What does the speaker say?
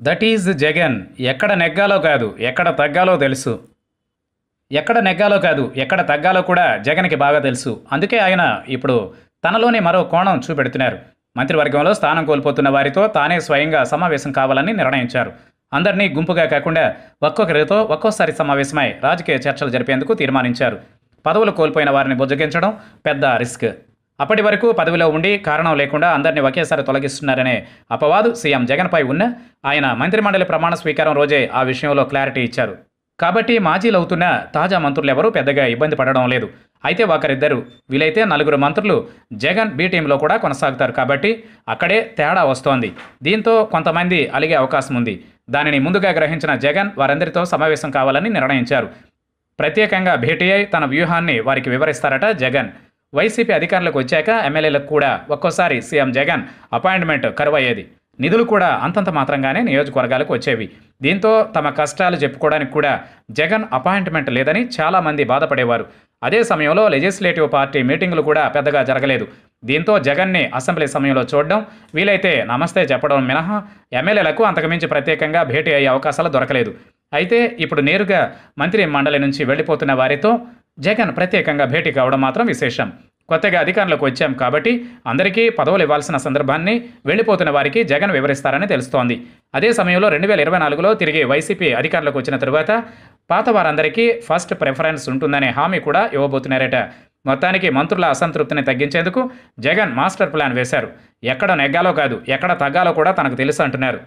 That is Jagan. ఎక్కడ నెగ్గాలో కాదు ఎక్కడ తగ్గాలో తెలుసు. ఎక్కడ నెగ్గాలో కాదు ఎక్కడ తగ్గాలో కూడా జగన్కి బాగా తెలుసు. అందుకే ఆయన ఇప్పుడు తనలోని మరో కోణం చూపెడుతున్నారు. మంత్రివర్గంలో స్థానం కోల్పోతున్న వారితో తానే స్వయంగా సమావేశం కావాలని నిర్ణయించారు. అందరినీ గుంపుగా కాకుండా ఒక్కొక్కరితో ఒక్కోసారి సమావేశమై రాజకీయ చర్చలు జరిపేందుకు తీర్మానించారు. పదవులు కోల్పోయిన వారిని బుజ్జగించడం పెద్ద రిస్క్. అప్పటి వరకు పదవిలో ఉండి కారణం లేకుండా అందరినీ ఒకేసారి తొలగిస్తున్నారనే అపవాదు సీఎం జగన్పై ఉన్న ఆయన మంత్రిమండలి ప్రమాణ స్వీకారం రోజే ఆ విషయంలో క్లారిటీ ఇచ్చారు. కాబట్టి మాజీలు అవుతున్న తాజా మంత్రులెవరూ పెద్దగా ఇబ్బంది పడడం లేదు. అయితే ఒకరిద్దరు వీలైతే నలుగురు మంత్రులు జగన్ బి టీంలో కూడా కొనసాగుతారు కాబట్టి అక్కడే తేడా వస్తోంది. దీంతో కొంతమంది అలిగే అవకాశం ఉంది. దానిని ముందుగా గ్రహించిన జగన్ వారందరితో సమావేశం కావాలని నిర్ణయించారు. ప్రత్యేకంగా భేటీ అయి తన వ్యూహాన్ని వారికి వివరిస్తారట జగన్. వైసీపీ అధికారంలోకి వచ్చాక ఎమ్మెల్యేలకు కూడా ఒక్కోసారి సీఎం జగన్ అపాయింట్మెంట్ కరువయ్యేది. నిధులు కూడా అంతంత మాత్రంగానే నియోజకవర్గాలకు వచ్చేవి. దీంతో తమ కష్టాలు చెప్పుకోవడానికి కూడా జగన్ అపాయింట్మెంట్ లేదని చాలామంది బాధపడేవారు. అదే సమయంలో లెజిస్లేటివ్ పార్టీ మీటింగులు కూడా పెద్దగా జరగలేదు. దీంతో జగన్ని అసెంబ్లీ సమయంలో చూడడం వీలైతే నమస్తే చెప్పడం మినహా ఎమ్మెల్యేలకు అంతకుమించి ప్రత్యేకంగా భేటీ అయ్యే అవకాశాలు దొరకలేదు. అయితే ఇప్పుడు నేరుగా మంత్రి మండలి నుంచి వెళ్ళిపోతున్న వారితో జగన్ ప్రత్యేకంగా భేటీ కావడం మాత్రం విశేషం. కొత్తగా అధికారంలోకి వచ్చాం కాబట్టి అందరికీ పదవులు ఇవ్వాల్సిన సందర్భాన్ని వెళ్ళిపోతున్న వారికి జగన్ వివరిస్తారని తెలుస్తోంది. అదే సమయంలో రెండు వేల ఇరవై నాలుగులో తిరిగి వైసీపీ అధికారంలోకి వచ్చిన తరువాత పాత వారందరికీ ఫస్ట్ ప్రిఫరెన్స్ ఉంటుందనే హామీ కూడా ఇవ్వబోతున్నారట. మొత్తానికి మంత్రుల అసంతృప్తిని తగ్గించేందుకు జగన్ మాస్టర్ ప్లాన్ వేశారు. ఎక్కడ నెగ్గాలో కాదు ఎక్కడ తగ్గాలో కూడా తనకు తెలుసు అంటున్నారు.